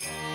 you